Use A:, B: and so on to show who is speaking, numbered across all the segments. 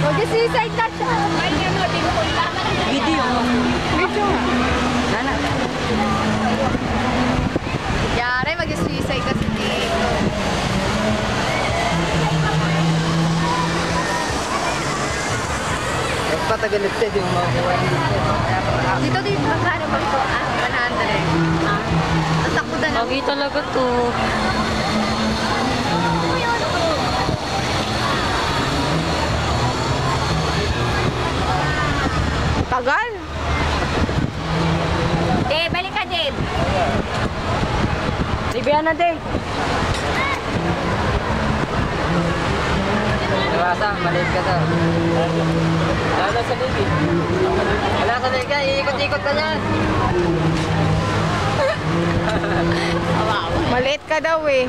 A: Mag-suicide na siya.
B: Ay, ano, di ko lang.
C: Video.
A: Video nga.
C: Nana.
A: Yari, mag-suicide dito.
C: Patagalip siya, di mo makukuha yung dito. Kaya pa
A: Dito dito, magkano ba ito? Ah, 100. Ah. Tatakbo na lang.
B: Lagi talaga to.
A: Tagal.
B: Dave, balik ka, Dave.
C: Libihan na din. Iwasan, maliit ka to. Wala sa liig. Wala sa liig ka, iikot-ikot ka niyan.
A: Maliit ka daw eh.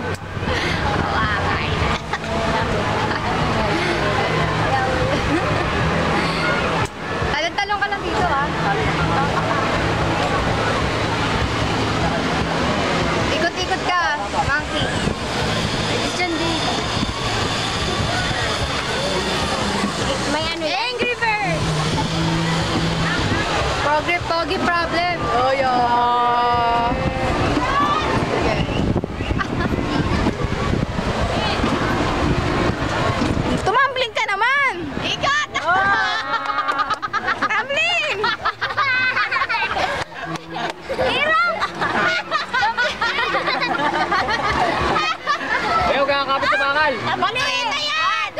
A: Talon-talon ka lang dito ah. Ikot-ikot ka, monkey. Diyan dito.
B: May ano yan?
A: Angry Bird! Pogi, pogi problem. Oh, yeah. Tumambling ka naman! Ikat! Tumbling! Hirap!
C: Ayaw, kakakapit sa bakal.
A: Maliit na yan!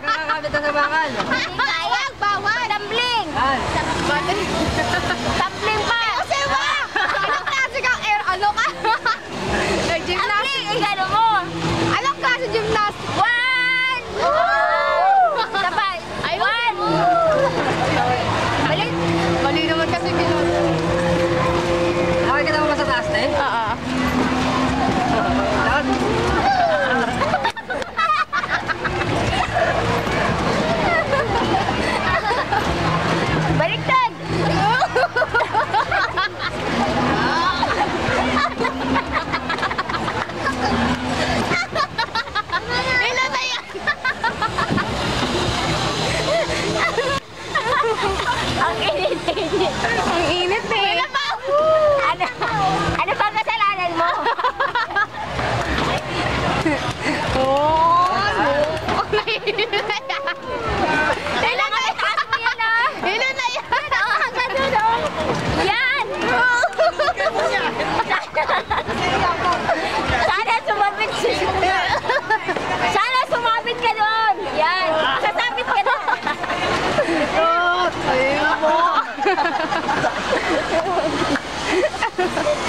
C: Kakakapit sa bakal.
A: Bawal! Bawal! Tumbling!
C: Yan.
A: Tumbling pa!
B: Ang
A: init eh.
B: Ano? Ano bang kasalanan mo?
A: Oo. Na yan. Ha ha ha.